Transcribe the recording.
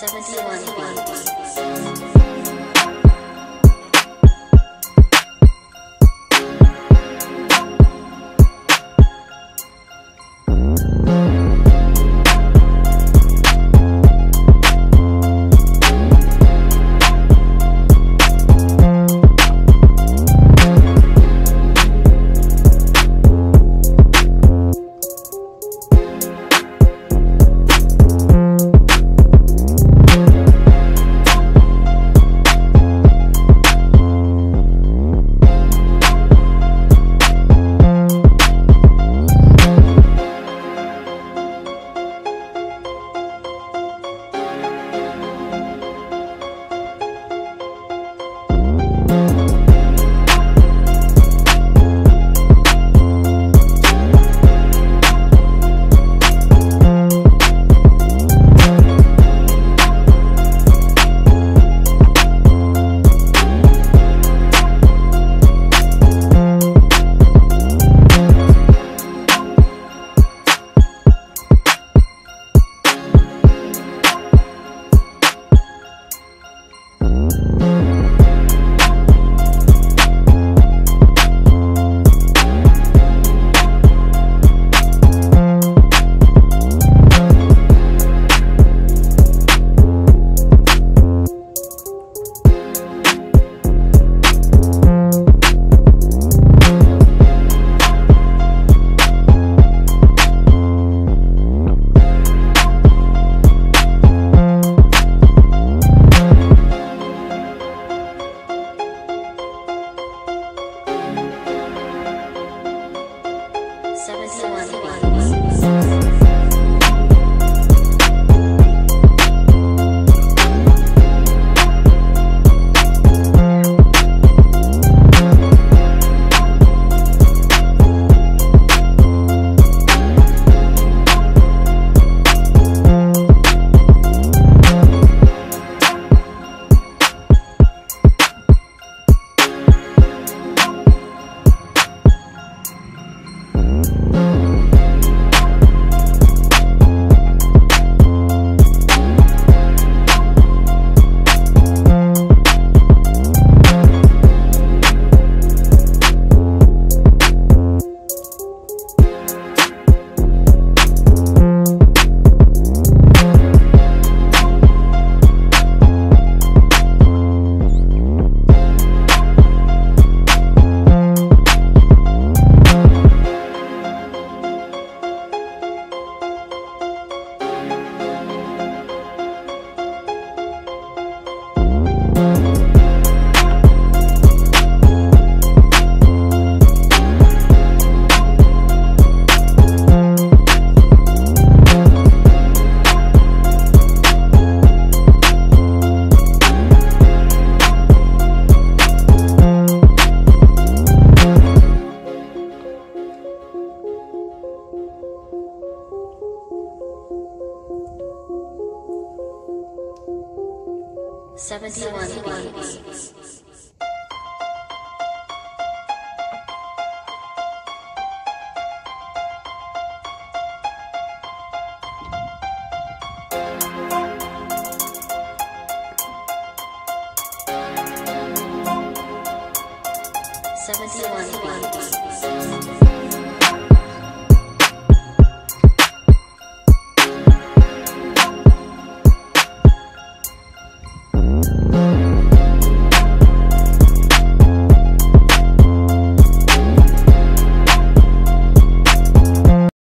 71 71 beats.